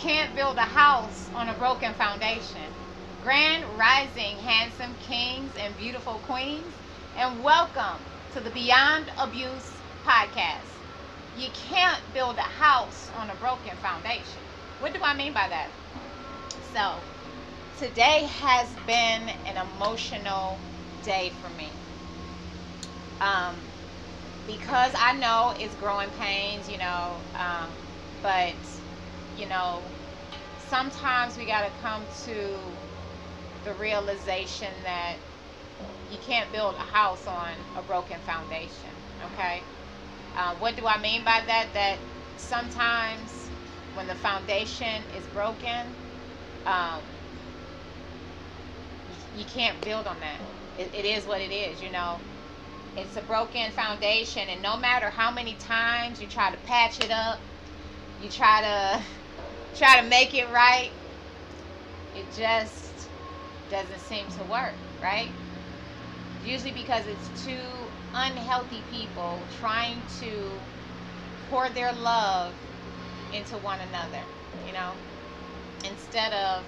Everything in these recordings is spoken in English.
can't build a house on a broken foundation. Grand rising, handsome kings and beautiful queens, and welcome to the Beyond Abuse podcast. You can't build a house on a broken foundation. What do I mean by that? So, today has been an emotional day for me. Um, because I know it's growing pains, you know, um, but you know, sometimes we got to come to the realization that you can't build a house on a broken foundation. Okay. Uh, what do I mean by that? That sometimes when the foundation is broken, um, you can't build on that. It, it is what it is, you know. It's a broken foundation, and no matter how many times you try to patch it up, you try to try to make it right, it just doesn't seem to work, right? Usually because it's two unhealthy people trying to pour their love into one another, you know, instead of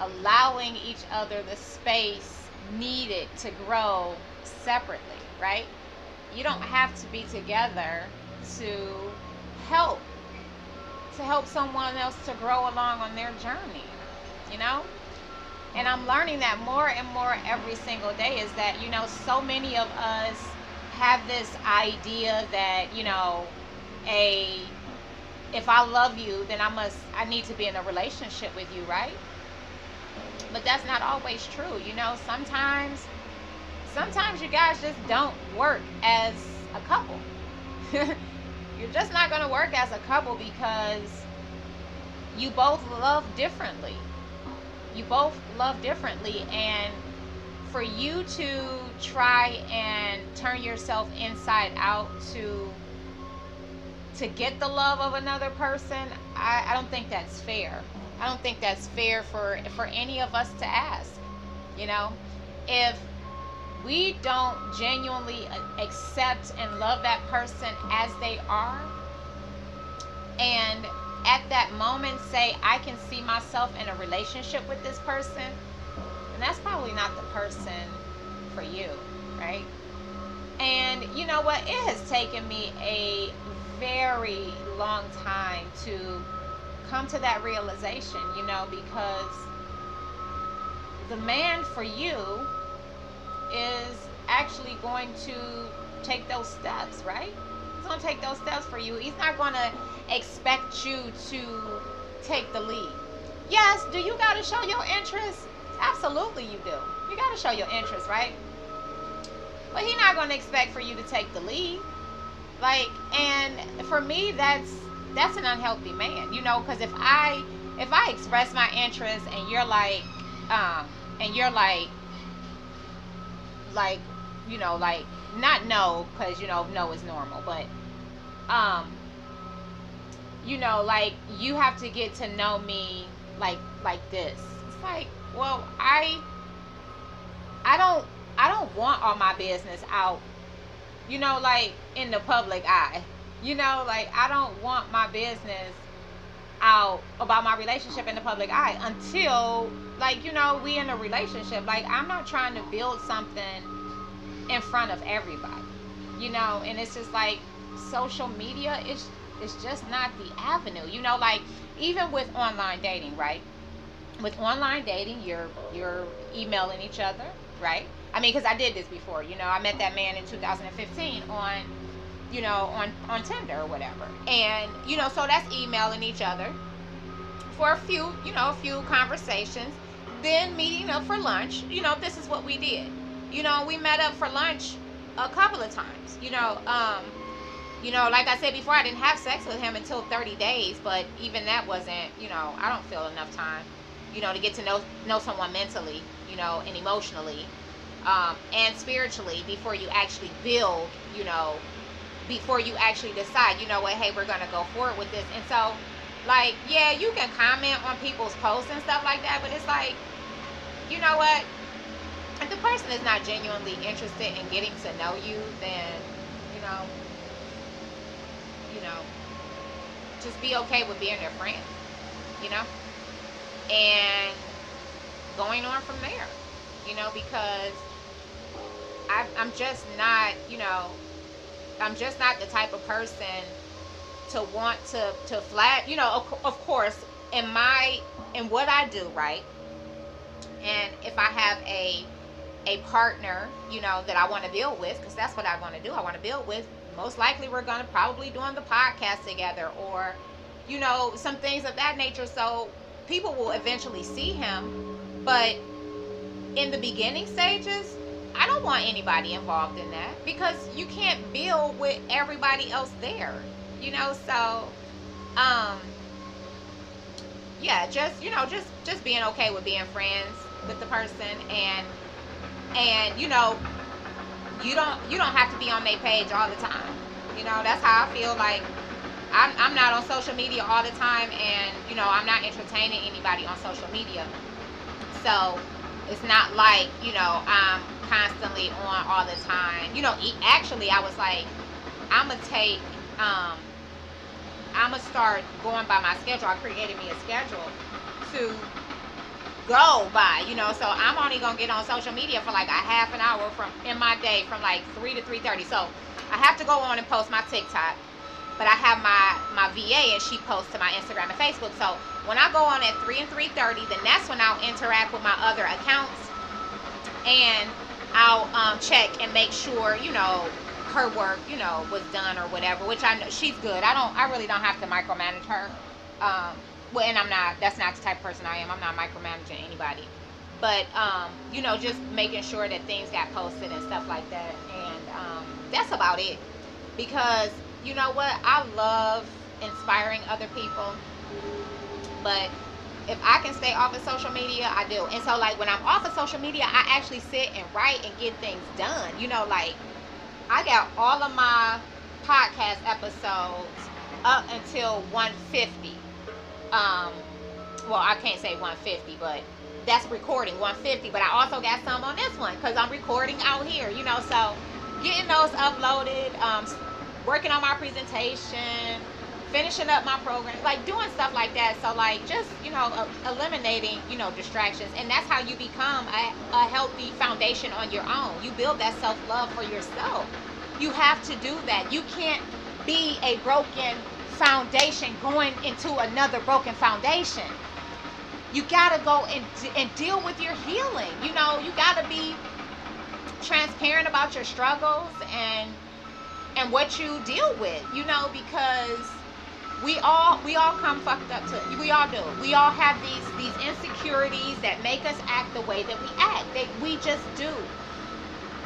allowing each other the space needed to grow separately, right? You don't have to be together to help to help someone else to grow along on their journey, you know? And I'm learning that more and more every single day is that, you know, so many of us have this idea that, you know, a if I love you, then I must I need to be in a relationship with you, right? But that's not always true. You know, sometimes sometimes you guys just don't work as a couple. You're just not going to work as a couple because you both love differently. You both love differently and for you to try and turn yourself inside out to to get the love of another person, I, I don't think that's fair. I don't think that's fair for for any of us to ask. You know, if we don't genuinely uh, accept and love that person as they are, and at that moment say, I can see myself in a relationship with this person, and that's probably not the person for you, right? And you know what? It has taken me a very long time to come to that realization, you know, because the man for you is actually going to take those steps, right? He's going to take those steps for you. He's not going to expect you to take the lead. Yes, do you got to show your interest? Absolutely, you do. You got to show your interest, right? But he's not going to expect for you to take the lead. Like, and for me, that's that's an unhealthy man, you know, because if I if I express my interest and you're like, um, and you're like, like, you know, like not no, because you know no is normal, but um, you know, like you have to get to know me like like this. It's like, well, I I don't I don't want all my business out, you know, like in the public eye. You know, like I don't want my business out about my relationship in the public eye until like, you know, we in a relationship. Like I'm not trying to build something in front of everybody. You know, and it's just like social media is it's just not the avenue. You know, like even with online dating, right? With online dating, you're you're emailing each other, right? I mean, because I did this before. You know, I met that man in 2015 on, you know, on on Tinder or whatever, and you know, so that's emailing each other for a few, you know, a few conversations, then meeting up for lunch. You know, this is what we did. You know, we met up for lunch a couple of times. You know, um, you know, like I said before, I didn't have sex with him until 30 days, but even that wasn't, you know, I don't feel enough time, you know, to get to know know someone mentally, you know, and emotionally, um, and spiritually before you actually build, you know, before you actually decide, you know what, hey, we're gonna go forward with this. And so, like, yeah, you can comment on people's posts and stuff like that, but it's like, you know what? If the person is not genuinely interested in getting to know you, then, you know, you know, just be okay with being their friend. You know, and going on from there, you know, because I, I'm just not, you know, I'm just not the type of person to want to to flat, you know, of, of course, in my in what I do, right? And if I have a a partner, you know, that I want to build with, because that's what I want to do. I want to build with. Most likely, we're going to probably doing the podcast together, or, you know, some things of that nature. So people will eventually see him, but in the beginning stages, I don't want anybody involved in that because you can't build with everybody else there, you know. So, um, yeah, just you know, just just being okay with being friends with the person and and you know you don't you don't have to be on their page all the time you know that's how i feel like I'm, I'm not on social media all the time and you know i'm not entertaining anybody on social media so it's not like you know i'm constantly on all the time you know actually i was like i'm gonna take um i'm gonna start going by my schedule i created me a schedule to go by, you know. So I'm only gonna get on social media for like a half an hour from in my day from like three to three thirty. So I have to go on and post my TikTok, but I have my my VA and she posts to my Instagram and Facebook. So when I go on at three and three thirty, then that's when I'll interact with my other accounts and I'll um, check and make sure you know her work you know was done or whatever. Which I know she's good. I don't I really don't have to micromanage her. Um, well, and I'm not. That's not the type of person I am. I'm not micromanaging anybody, but um, you know, just making sure that things got posted and stuff like that, and um, that's about it. Because you know what, I love inspiring other people, but if I can stay off of social media, I do. And so, like when I'm off of social media, I actually sit and write and get things done. You know, like I got all of my podcast episodes up until 150 um well i can't say 150 but that's recording 150 but i also got some on this one because i'm recording out here you know so getting those uploaded um working on my presentation finishing up my program like doing stuff like that. So like just you know eliminating you know distractions. And that's how you become a, a healthy foundation on your own. You build that self-love for yourself. You have to do that. You can't be a broken foundation going into another broken foundation. You got to go and, and deal with your healing. You know, you got to be transparent about your struggles and and what you deal with, you know, because we all we all come fucked up to we all do. We all have these these insecurities that make us act the way that we act. That we just do.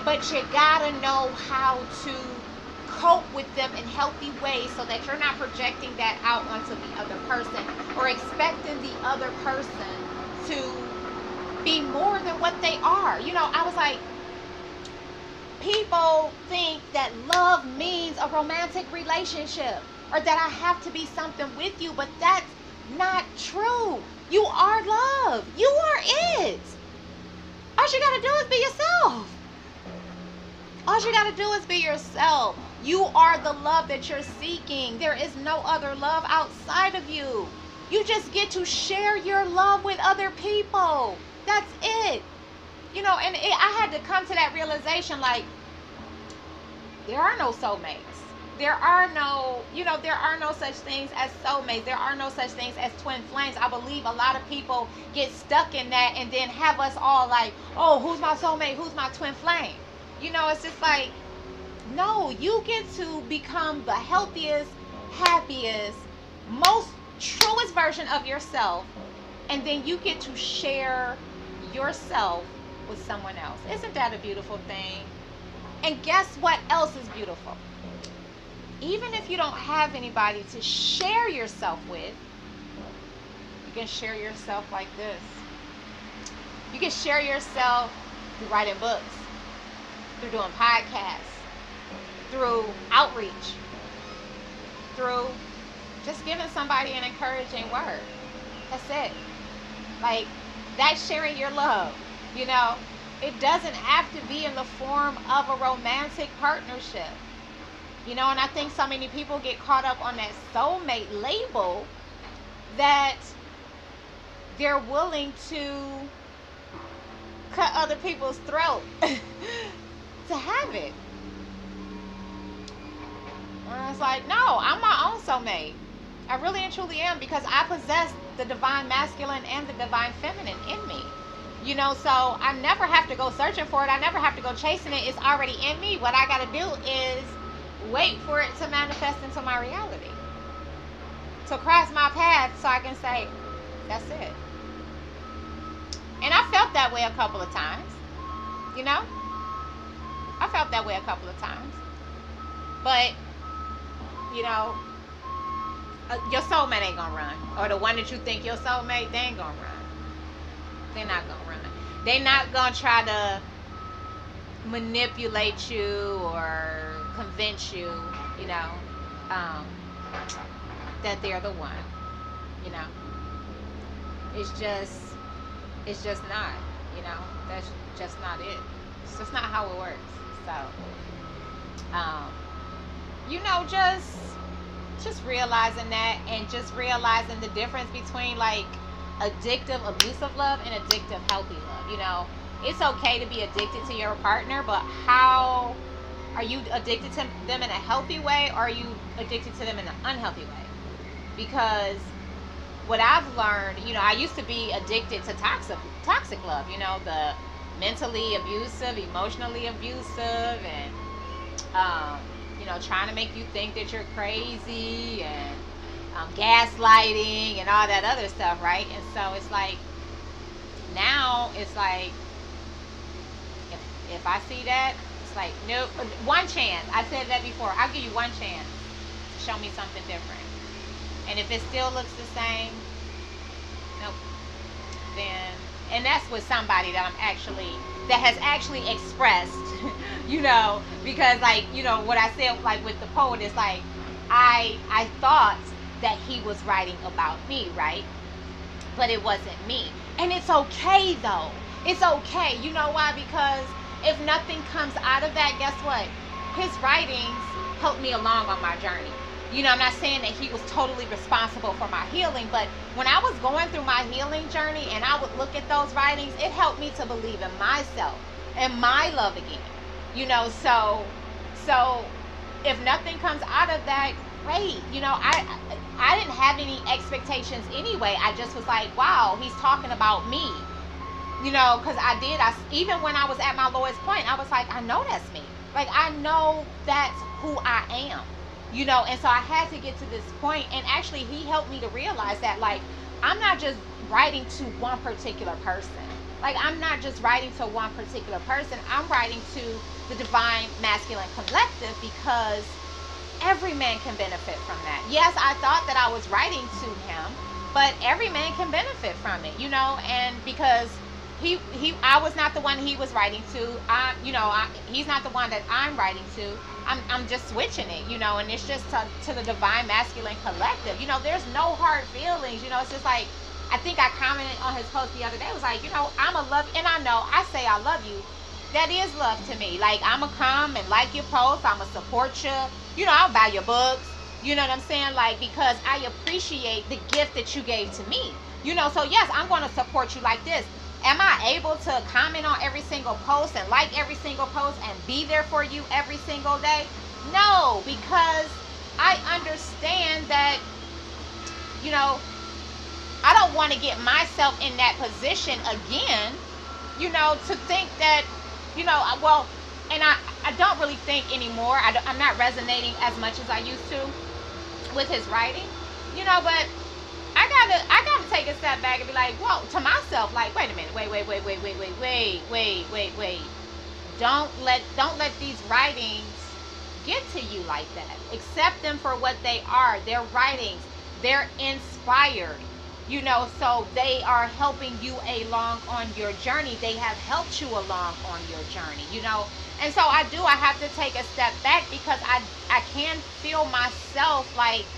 But you gotta know how to cope with them in healthy ways so that you're not projecting that out onto the other person or expecting the other person to be more than what they are. You know, I was like, people think that love means a romantic relationship or that I have to be something with you, but that's not true. You are love. You are it. All you got to do is be yourself. All you got to do is be yourself. You are the love that you're seeking. There is no other love outside of you. You just get to share your love with other people. That's it. You know, and it, I had to come to that realization like, there are no soulmates. There are no, you know, there are no such things as soulmates. There are no such things as twin flames. I believe a lot of people get stuck in that and then have us all like, oh, who's my soulmate? Who's my twin flame? You know, it's just like, no, you get to become the healthiest, happiest, most truest version of yourself. And then you get to share yourself with someone else. Isn't that a beautiful thing? And guess what else is beautiful? Even if you don't have anybody to share yourself with, you can share yourself like this. You can share yourself through writing books, through doing podcasts, through outreach, through just giving somebody an encouraging word. That's it. Like, that's sharing your love. You know, it doesn't have to be in the form of a romantic partnership. You know, and I think so many people get caught up on that soulmate label that they're willing to cut other people's throat to have it. And it's like, no, I'm my own soulmate. I really and truly am because I possess the divine masculine and the divine feminine in me. You know, so I never have to go searching for it. I never have to go chasing it. It's already in me. What I got to do is wait for it to manifest into my reality. To cross my path so I can say, that's it. And I felt that way a couple of times. You know? I felt that way a couple of times. But, you know, uh, your soulmate ain't gonna run. Or the one that you think your soulmate, they ain't gonna run. They're not gonna run. They're not gonna try to manipulate you or convince you, you know, um, that they're the one. You know, it's just, it's just not. You know, that's just not it. It's just not how it works. So, um, you know, just just realizing that and just realizing the difference between like addictive abusive love and addictive healthy love you know it's okay to be addicted to your partner but how are you addicted to them in a healthy way or are you addicted to them in an unhealthy way because what i've learned you know i used to be addicted to toxic toxic love you know the mentally abusive emotionally abusive and um, you know, trying to make you think that you're crazy and um, gaslighting and all that other stuff, right? And so it's like now it's like if if I see that, like nope, one chance. I said that before. I'll give you one chance to show me something different. And if it still looks the same, nope. Then and that's with somebody that I'm actually that has actually expressed you know, because like, you know, what I said like with the poet is like I I thought that he was writing about me, right? But it wasn't me. And it's okay though. It's okay. You know why? Because if nothing comes out of that, guess what? His writings helped me along on my journey. You know, I'm not saying that he was totally responsible for my healing, but when I was going through my healing journey and I would look at those writings, it helped me to believe in myself and my love again. You know, so so if nothing comes out of that, great. You know, I I didn't have any expectations anyway. I just was like, wow, he's talking about me. You know, because I did. I even when I was at my lowest point, I was like, I know that's me. Like I know that's who I am. You know, and so I had to get to this point, and actually, he helped me to realize that like I'm not just writing to one particular person like I'm not just writing to one particular person. I'm writing to the divine masculine collective because every man can benefit from that. Yes, I thought that I was writing to him, but every man can benefit from it, you know, and because he he I was not the one he was writing to. I you know, I, he's not the one that I'm writing to. I'm I'm just switching it, you know, and it's just to, to the divine masculine collective. You know, there's no hard feelings, you know, it's just like I think I commented on his post the other day. It was like, you know, I'm a love, and I know I say I love you. That is love to me. Like I'm gonna come and like your post. I'm gonna support you. You know, I'll buy your books. You know what I'm saying? Like because I appreciate the gift that you gave to me. You know, so yes, I'm gonna support you like this. Am I able to comment on every single post and like every single post and be there for you every single day? No, because I understand that, you know, I don't want to get myself in that position again, you know, to think that, you know, well, and I, I don't really think anymore. I I'm not resonating as much as I used to with his writing, you know, but I gotta, I gotta take a step back and be like, whoa, to myself, like, wait a minute, wait, wait, wait, wait, wait, wait, wait, wait, wait, wait. Don't let, don't let these writings get to you like that. Accept them for what they are. They're writings. They're inspired you know so they are helping you along on your journey they have helped you along on your journey you know and so i do i have to take a step back because i i can feel myself like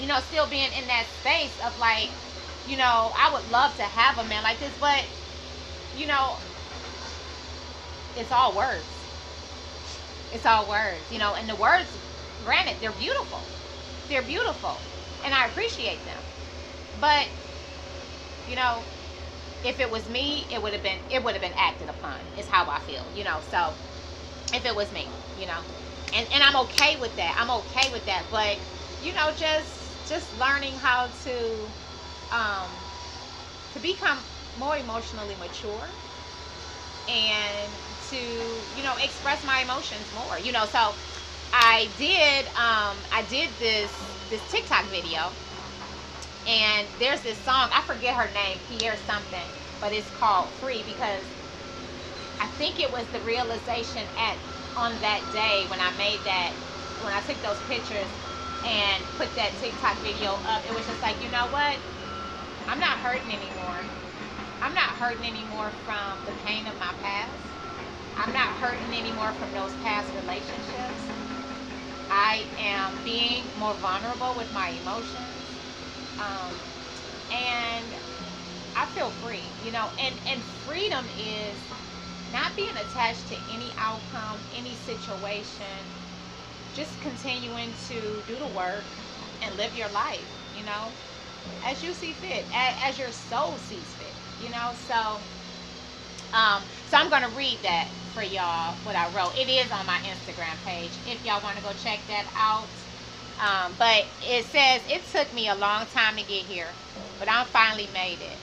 you know still being in that space of like you know i would love to have a man like this but you know it's all words it's all words you know and the words granted they're beautiful they're beautiful and i appreciate them but you know, if it was me, it would have been it would have been acted upon. Is how I feel, you know. So if it was me, you know, and and I'm okay with that. I'm okay with that. But you know, just just learning how to um, to become more emotionally mature and to you know express my emotions more. You know, so I did um, I did this this TikTok video and there's this song I forget her name Pierre something but it's called Free because I think it was the realization at on that day when I made that when I took those pictures and put that TikTok video up. It was just like you know what? I'm not hurting anymore. I'm not hurting anymore from the pain of my past. I'm not hurting anymore from those past relationships. I am being more vulnerable with my emotions. Um, and I feel free, you know, and, and freedom is not being attached to any outcome, any situation, just continuing to do the work and live your life, you know, as you see fit, as, your soul sees fit, you know. So, um, so I'm gonna read that for y'all what I wrote. It is on my Instagram page if y'all want to go check that out. Um, but it says, it took me a long time to get here, but I finally made it.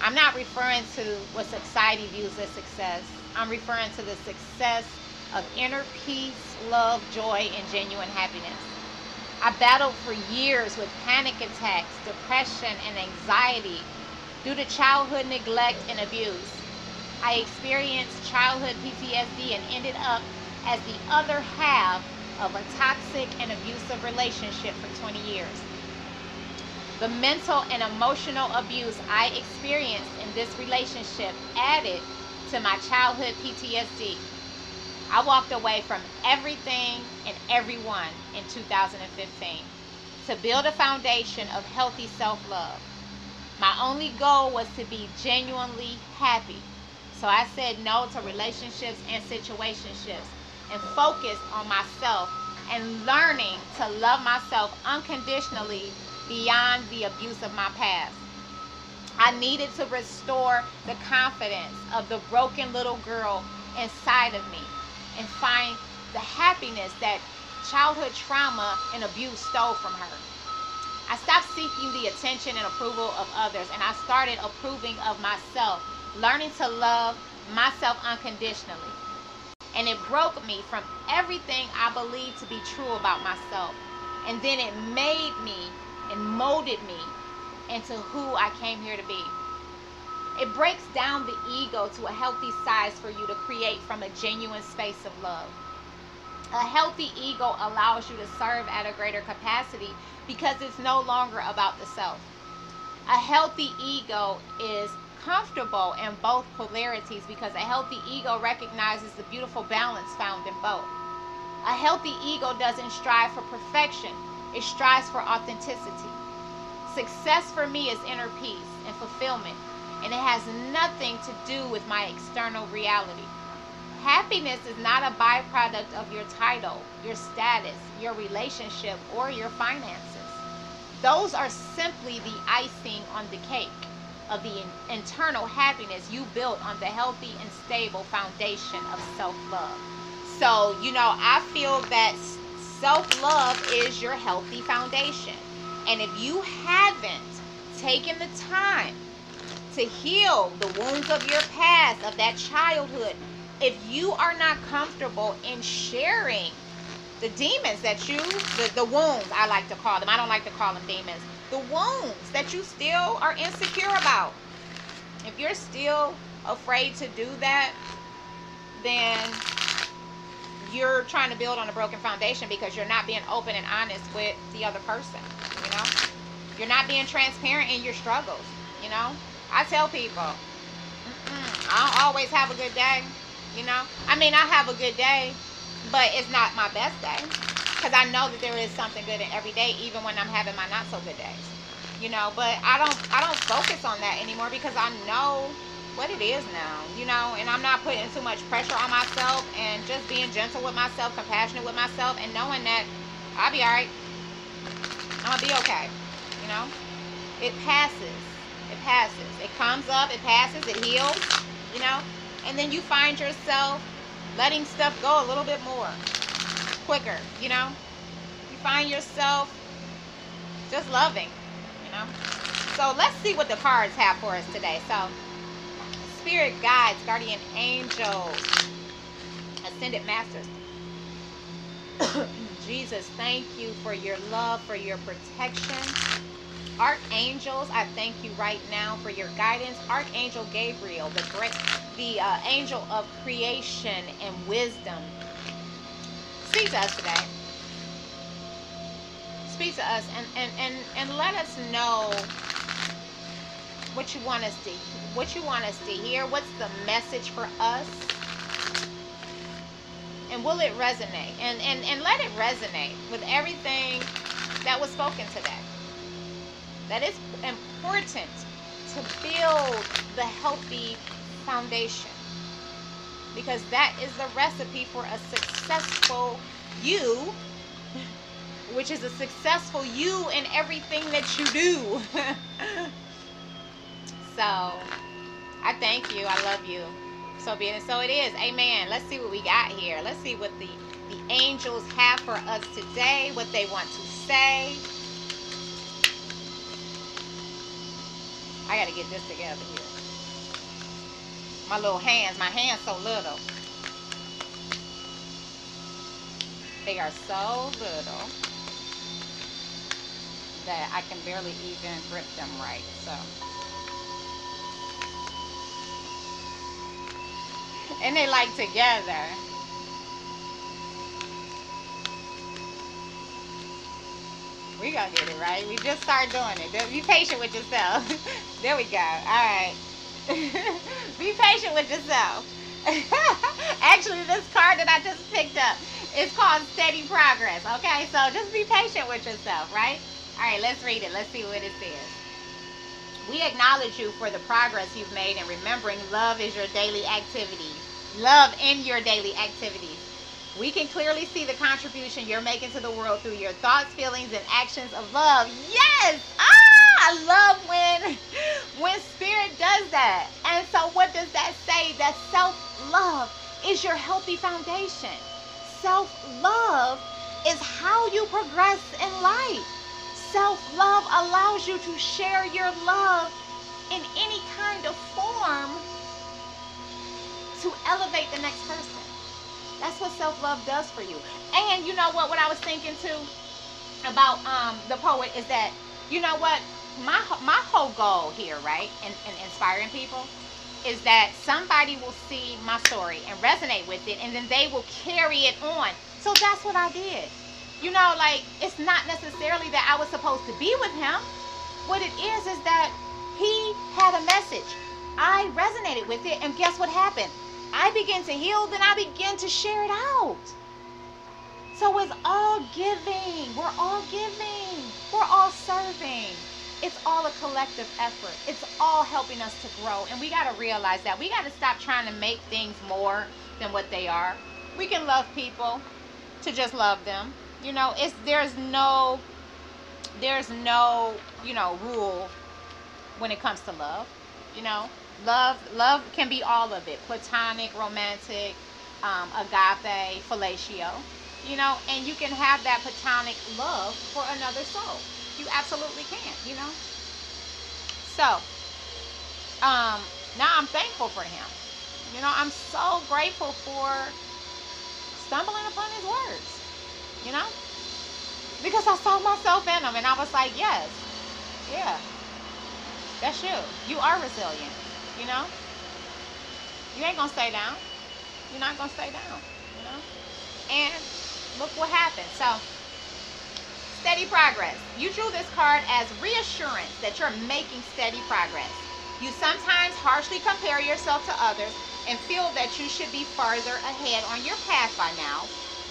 I'm not referring to what society views as success. I'm referring to the success of inner peace, love, joy, and genuine happiness. I battled for years with panic attacks, depression, and anxiety due to childhood neglect and abuse. I experienced childhood PTSD and ended up as the other half of a toxic and abusive relationship for 20 years. The mental and emotional abuse I experienced in this relationship added to my childhood PTSD. I walked away from everything and everyone in 2015 to build a foundation of healthy self love. My only goal was to be genuinely happy. So I said no to relationships and situationships and focused on myself and learning to love myself unconditionally beyond the abuse of my past. I needed to restore the confidence of the broken little girl inside of me and find the happiness that childhood trauma and abuse stole from her. I stopped seeking the attention and approval of others and I started approving of myself, learning to love myself unconditionally and it broke me from everything I believed to be true about myself. And then it made me and molded me into who I came here to be. It breaks down the ego to a healthy size for you to create from a genuine space of love. A healthy ego allows you to serve at a greater capacity because it's no longer about the self. A healthy ego is comfortable in both polarities because a healthy ego recognizes the beautiful balance found in both. A healthy ego doesn't strive for perfection, it strives for authenticity. Success for me is inner peace and fulfillment, and it has nothing to do with my external reality. Happiness is not a byproduct of your title, your status, your relationship, or your finances. Those are simply the icing on the cake of the internal happiness you built on the healthy and stable foundation of self love. So, you know, I feel that self love is your healthy foundation. And if you haven't taken the time to heal the wounds of your past, of that childhood, if you are not comfortable in sharing the demons that you, the, the wounds, I like to call them, I don't like to call them demons the wounds that you still are insecure about. If you're still afraid to do that, then you're trying to build on a broken foundation because you're not being open and honest with the other person, you know? You're not being transparent in your struggles, you know? I tell people, I don't always have a good day, you know? I mean, I have a good day, but it's not my best day because I know that there is something good in every day, even when I'm having my not so good days. You know, but I don't I don't focus on that anymore because I know what it is now, you know, and I'm not putting too much pressure on myself and just being gentle with myself, compassionate with myself, and knowing that I'll be alright. I'm gonna be okay. You know? It passes. Passes. It comes up, it passes, it heals, you know? And then you find yourself letting stuff go a little bit more quicker, you know? You find yourself just loving, you know? So let's see what the cards have for us today. So, spirit guides, guardian angels, ascended masters. Jesus, thank you for your love, for your protection. Archangels, I thank you right now for your guidance. Archangel Gabriel, the great, the uh, angel of creation and wisdom. Speak to us today. Speak to us and, and, and, and let us know what you want us to what you want us to hear. What's the message for us? And will it resonate? And and, and let it resonate with everything that was spoken today. That is important to build the healthy foundation. Because that is the recipe for a successful you, which is a successful you in everything that you do. so, I thank you. I love you. So be it. So it is. Amen. Let's see what we got here. Let's see what the, the angels have for us today, what they want to say. I got to get this together here. My little hands, my hands so little. They are so little that I can barely even grip them right. So. And they like together. We gonna get it right. We just start doing it. Be patient with yourself. there we go. All right. Be patient with yourself. Actually, this card that I just picked up is called Steady Progress. Okay, so just be patient with yourself, right? All right, let's read it. Let's see what it says. We acknowledge you for the progress you've made and remembering love is your daily activity. Love in your daily activities. We can clearly see the contribution you're making to the world through your thoughts, feelings, and actions of love. Yes! Ah, I love when when spirit does that. And so what does that say? That self-love is your healthy foundation. Self-love is how you progress in life. Self-love allows you to share your love in any kind of form to elevate the next person. That's what self-love does for you. And you know what? What I was thinking too about um, the poet is that you know what my my whole goal here, right, in, in inspiring people, is that somebody will see my story and resonate with it, and then they will carry it on. So that's what I did. You know, like it's not necessarily that I was supposed to be with him. What it is is that he had a message. I resonated with it, and guess what happened? I begin to heal, then I begin to share it out. So it's all giving. We're all giving. We're all serving. It's all a collective effort. It's all helping us to grow. And we got to realize that. We got to stop trying to make things more than what they are. We can love people to just love them. You know, it's there's no there's no, you know, rule when it comes to love. You know, love love can be all of it. Platonic romantic um, agape fellatio. You know and you can have that platonic love for another soul. You absolutely can you know? So um now i'm thankful for him. You know i'm so grateful for stumbling upon his words you know? Because i saw myself in him and i was like yes yeah that's you. You are resilient you know? You ain't gonna stay down. You're not gonna stay down, you know? And look what happened. So steady progress. You drew this card as reassurance that you're making steady progress. You sometimes harshly compare yourself to others and feel that you should be farther ahead on your path by now.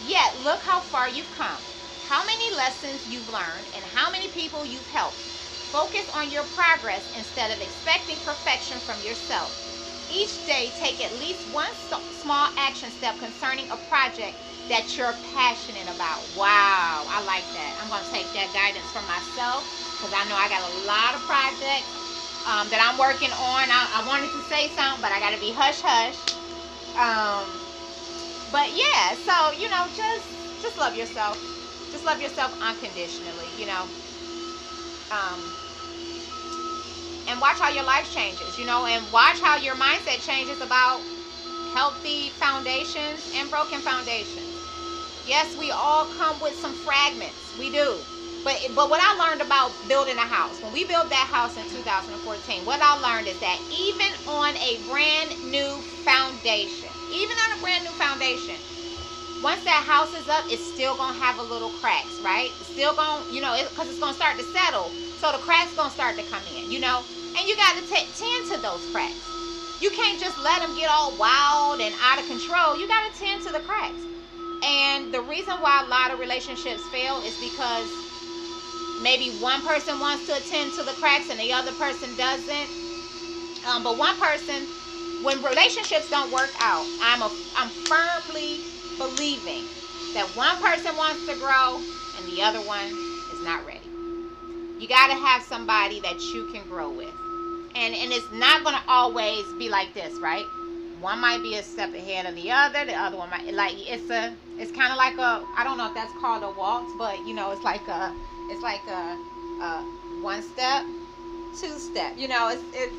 Yet, look how far you've come, how many lessons you've learned, and how many people you've helped. Focus on your progress instead of expecting perfection from yourself. Each day, take at least one small action step concerning a project that you're passionate about. Wow, I like that. I'm going to take that guidance for myself because I know I got a lot of projects um, that I'm working on. I, I wanted to say something, but I got to be hush hush. Um, but yeah, so you know, just just love yourself. Just love yourself unconditionally. You know. Um, and watch how your life changes, you know, and watch how your mindset changes about healthy foundations and broken foundations. Yes, we all come with some fragments. We do. But but what I learned about building a house, when we built that house in 2014, what I learned is that even on a brand new foundation, even on a brand new foundation, once that house is up, it's still gonna have a little cracks, right? Still gonna, you know, because it, it's gonna start to settle, so the cracks gonna start to come in, you know. And you got to tend to those cracks. You can't just let them get all wild and out of control. You got to tend to the cracks. And the reason why a lot of relationships fail is because maybe one person wants to attend to the cracks and the other person doesn't. Um, but one person, when relationships don't work out, I'm a, I'm firmly believing that one person wants to grow and the other one is not ready. You got to have somebody that you can grow with. And and it's not going to always be like this, right? One might be a step ahead of the other. The other one might like it's a it's kind of like a I don't know if that's called a waltz, but you know it's like a it's like a, a one step, two step. You know it's it's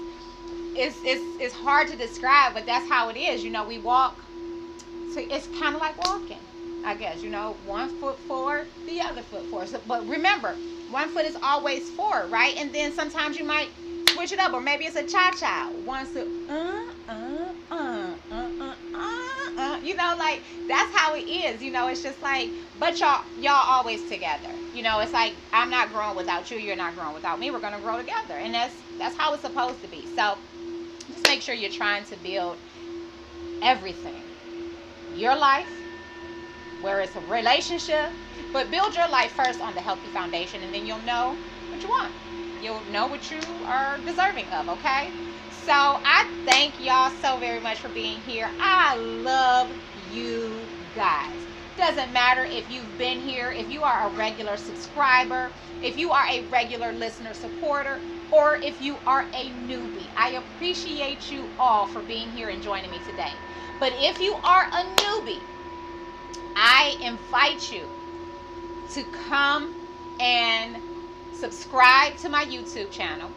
it's it's it's hard to describe, but that's how it is. You know we walk. So it's kind of like walking, I guess. You know one foot forward, the other foot forward. So, but remember, one foot is always forward, right? And then sometimes you might switch it up, or maybe it's a cha cha. One foot, uh, uh, uh, uh, uh, uh, uh. You know, like that's how it is. You know, it's just like, but y'all, y'all always together. You know, it's like I'm not growing without you. You're not growing without me. We're gonna grow together, and that's that's how it's supposed to be. So, make sure you're trying to build everything, your life, where it's a relationship, but build your life first on the healthy foundation, and then you'll know what you want you'll know what you are deserving of, okay? So I thank y'all so very much for being here. I love you guys. Doesn't matter if you've been here, if you are a regular subscriber, if you are a regular listener supporter, or if you are a newbie. I appreciate you all for being here and joining me today. But if you are a newbie, I invite you to come and subscribe to my YouTube channel,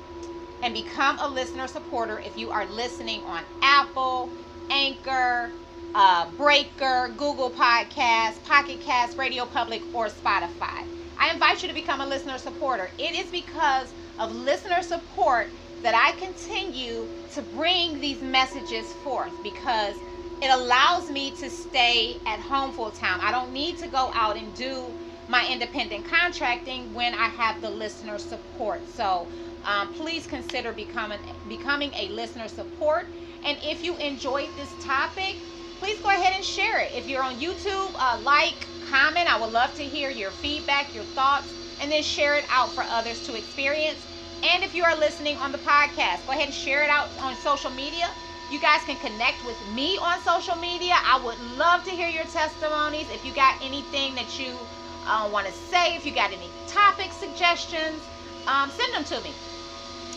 and become a listener supporter if you are listening on Apple, Anchor, uh, Breaker, Google Podcasts, Pocket Cast, Radio Public, or Spotify. I invite you to become a listener supporter. It is because of listener support that I continue to bring these messages forth because it allows me to stay at home full time. I don't need to go out and do my independent contracting when I have the listener support. So um, please consider becoming becoming a listener support. And if you enjoyed this topic, please go ahead and share it. If you're on YouTube, uh, like, comment. I would love to hear your feedback, your thoughts, and then share it out for others to experience. And if you are listening on the podcast, go ahead and share it out on social media. You guys can connect with me on social media. I would love to hear your testimonies. If you got anything that you uh, want to say, if you got any topic suggestions, um, send them to me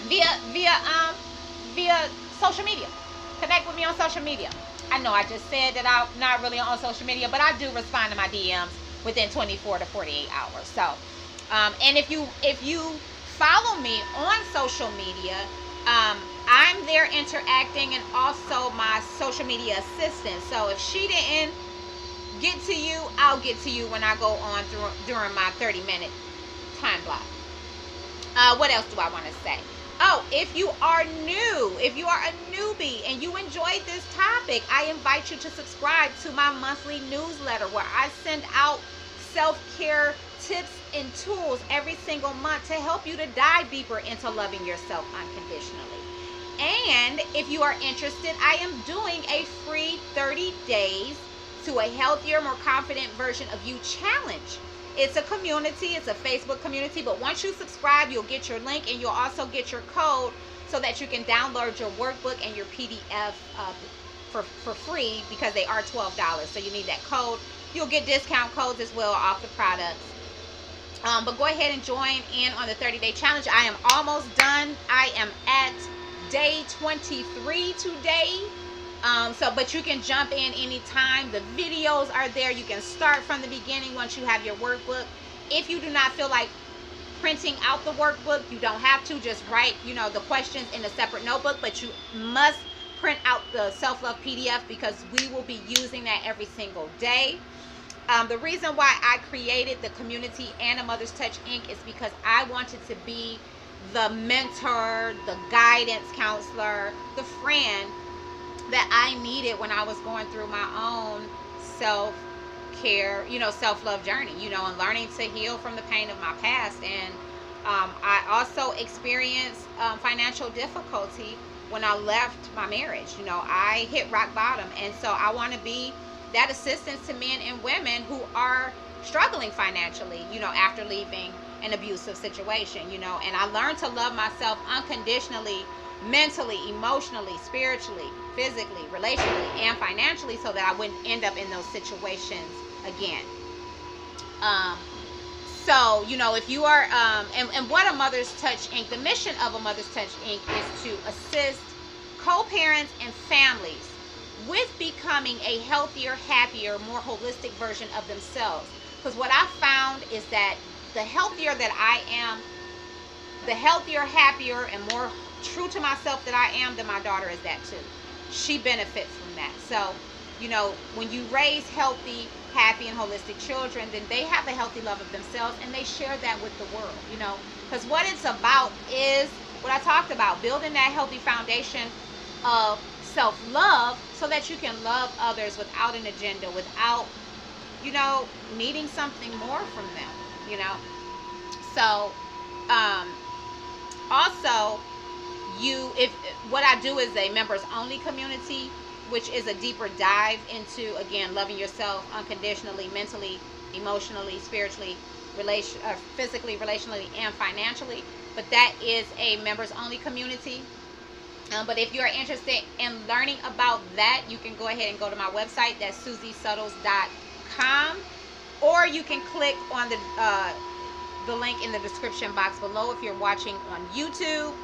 via via um, via social media. Connect with me on social media. I know I just said that I'm not really on social media, but I do respond to my DMs within 24 to 48 hours. So, um, and if you if you follow me on social media, um, I'm there interacting and also my social media assistant. So if she didn't get to you, I'll get to you when I go on through, during my 30 minute time block. Uh, what else do I want to say? Oh, if you are new, if you are a newbie and you enjoyed this topic, I invite you to subscribe to my monthly newsletter where I send out self care tips and tools every single month to help you to dive deeper into loving yourself unconditionally. And if you are interested, I am doing a free 30 days to a healthier, more confident version of you challenge. It's a community, it's a Facebook community, but once you subscribe, you'll get your link and you'll also get your code so that you can download your workbook and your PDF uh, for, for free because they are $12. So you need that code. You'll get discount codes as well off the products. Um, but go ahead and join in on the 30 day challenge. I am almost done. I am at day 23 today. Um, so, but you can jump in anytime. The videos are there. You can start from the beginning once you have your workbook. If you do not feel like printing out the workbook, you don't have to. Just write, you know, the questions in a separate notebook, but you must print out the self-love PDF because we will be using that every single day. Um, the reason why I created the community and a Mother's Touch Inc. is because I wanted to be the mentor, the guidance counselor, the friend that I needed when I was going through my own self care, you know, self love journey, you know, and learning to heal from the pain of my past. And um, I also experienced um, financial difficulty when I left my marriage. You know, I hit rock bottom. And so I want to be that assistance to men and women who are struggling financially, you know, after leaving an abusive situation, you know. And I learned to love myself unconditionally, mentally, emotionally, spiritually, physically, relationally, and financially so that I wouldn't end up in those situations again. Um, so, you know, if you are, um, and, and what a Mother's Touch Inc., the mission of a Mother's Touch Inc. is to assist co parents and families with becoming a healthier, happier, more holistic version of themselves. Because what I found is that the healthier that I am, the healthier, happier, and more true to myself that I am, then my daughter is that too. She benefits from that. So, you know, when you raise healthy, happy, and holistic children, then they have a healthy love of themselves and they share that with the world, you know. Because what it's about is what I talked about building that healthy foundation of self love so that you can love others without an agenda, without, you know, needing something more from them, you know. So, um, also, you, if what I do is a members only community, which is a deeper dive into, again, loving yourself unconditionally, mentally, emotionally, spiritually, relation, uh, physically, relationally, and financially. But that is a members only community um, but if you're interested in learning about that, you can go ahead and go to my website. That's suziesuttles.com. Or you can click on the, uh, the link in the description box below if you're watching on YouTube.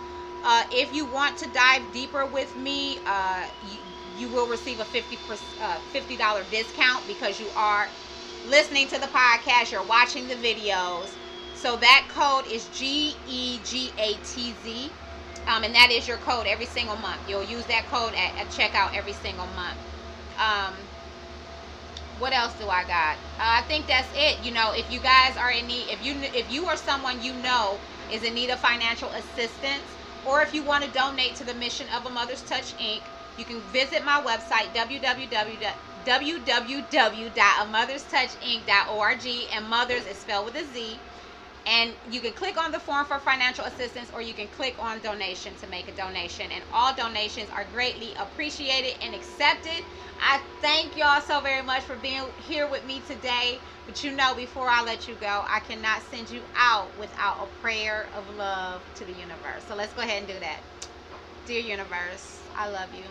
Uh, if you want to dive deeper with me, uh, you, you, will receive a 50 uh, $50 discount because you are listening to the podcast, you're watching the videos. So that code is G E G A T Z um, and that is your code every single month. You'll use that code at, at checkout every single month. Um, what else do I got? Uh, I think that's it. You know, if you guys are in need, if you if you are someone you know is in need of financial assistance, or if you want to donate to the mission of a Mother's Touch Inc., you can visit my website www.amotherstouchinc.org, and mothers is spelled with a Z and you can click on the form for financial assistance or you can click on donation to make a donation. And all donations are greatly appreciated and accepted. I thank y'all so very much for being here with me today. But you know before i let you go i cannot send you out without a prayer of love to the universe. So let's go ahead and do that. Dear universe i love you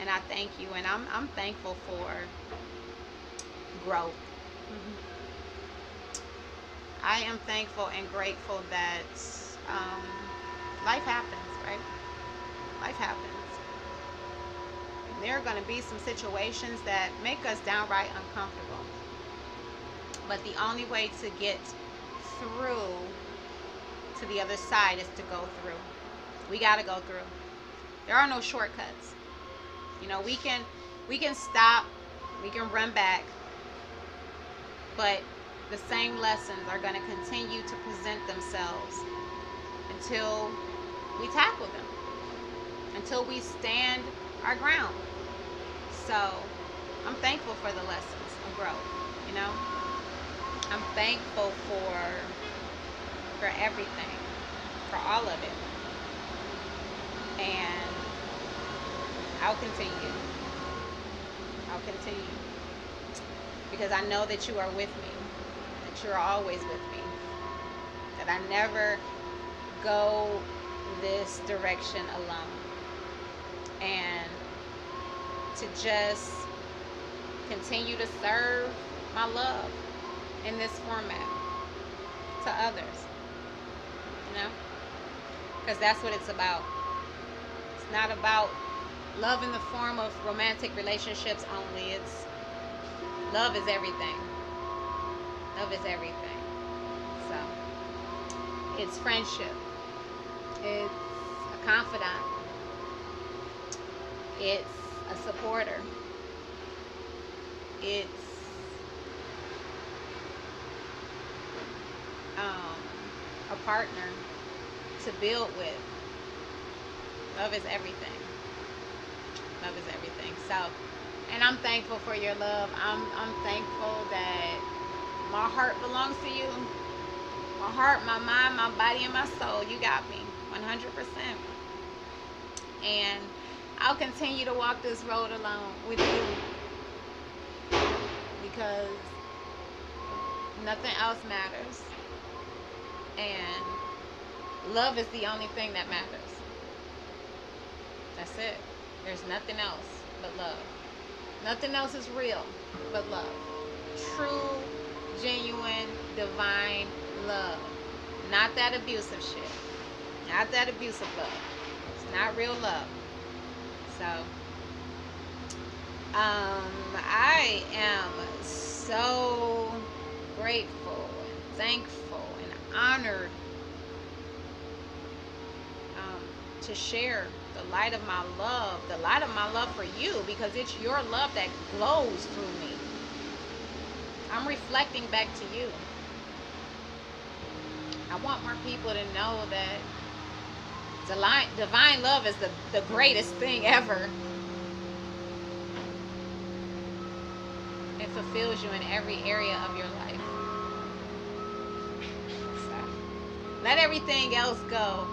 and i thank you and i'm, I'm thankful for growth. Mm-hmm. I am thankful and grateful that um, life happens, right? Life happens. And there are going to be some situations that make us downright uncomfortable. But the only way to get through to the other side is to go through. We got to go through. There are no shortcuts. You know, we can we can stop, we can run back, but the same lessons are going to continue to present themselves until we tackle them, until we stand our ground. So I'm thankful for the lessons of growth, you know? I'm thankful for for everything, for all of it. And I'll continue. I'll continue. Because I know that you are with me you're always with me. That I never go this direction alone. And to just continue to serve my love in this format. to others. You know? Because that's what it's about. It's not about love in the form of romantic relationships only. It's love is everything. Love is everything. So, it's friendship. It's a confidant. It's a supporter. It's um, a partner to build with. Love is everything. Love is everything. So, and I'm thankful for your love. I'm I'm thankful that my heart belongs to you. My heart, my mind, my body, and my soul. You got me 100%. And I'll continue to walk this road alone with you because nothing else matters. And love is the only thing that matters. That's it. There's nothing else but love. Nothing else is real but love. True, genuine, divine love. Not that abusive shit. Not that abusive love. It's not real love. So, um, I am so grateful and thankful and honored um, to share the light of my love, the light of my love for you, because it's your love that glows through me. I'm reflecting back to you. I want more people to know that divine, divine love is the, the greatest thing ever. It fulfills you in every area of your life. So, let everything else go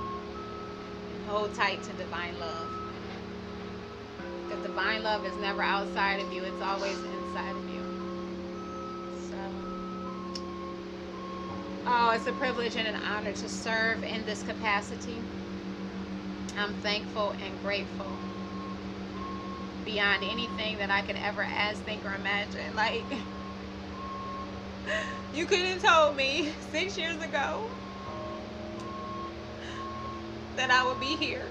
hold tight to divine love. Because divine love is never outside of you, it's always oh, it's a privilege and an honor to serve in this capacity. I'm thankful and grateful beyond anything that I could ever ask, think, or imagine. Like, you couldn't have told me six years ago that I would be here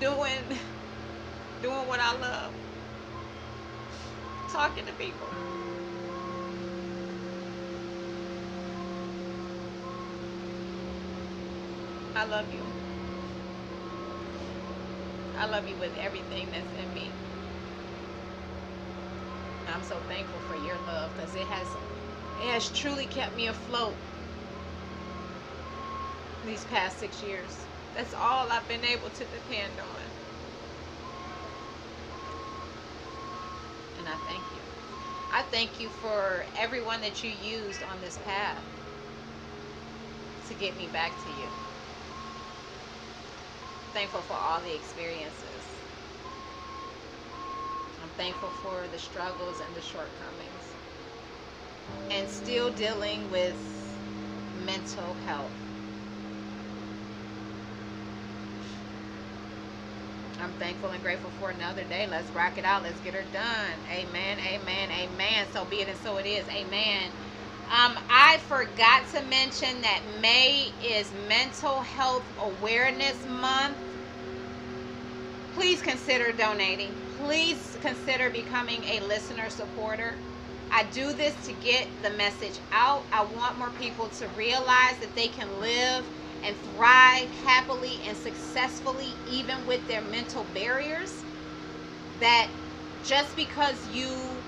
doing doing what I love. Talking to people. I love you. I love you with everything that's in me. I'm so thankful for your love because it has it has truly kept me afloat these past six years. That's all I've been able to depend on. And I thank you. I thank you for everyone that you used on this path to get me back to you thankful for all the experiences. I'm thankful for the struggles and the shortcomings. And still dealing with mental health. I'm thankful and grateful for another day. Let's rock it out. Let's get her done. Amen. Amen. Amen. So be it and so it is. Amen. Um, I forgot to mention that May is Mental Health Awareness Month. Please consider donating. Please consider becoming a listener supporter. I do this to get the message out. I want more people to realize that they can live and thrive happily and successfully, even with their mental barriers. That just because you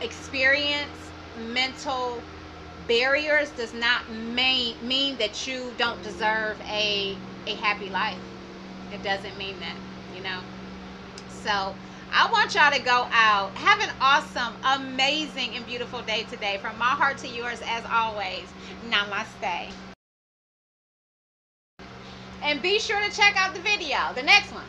experience mental barriers does not mean mean that you don't deserve a a happy life. It doesn't mean that, you know. So I want y'all to go out. Have an awesome, amazing, and beautiful day today. From my heart to yours, as always. Namaste. And be sure to check out the video, the next one.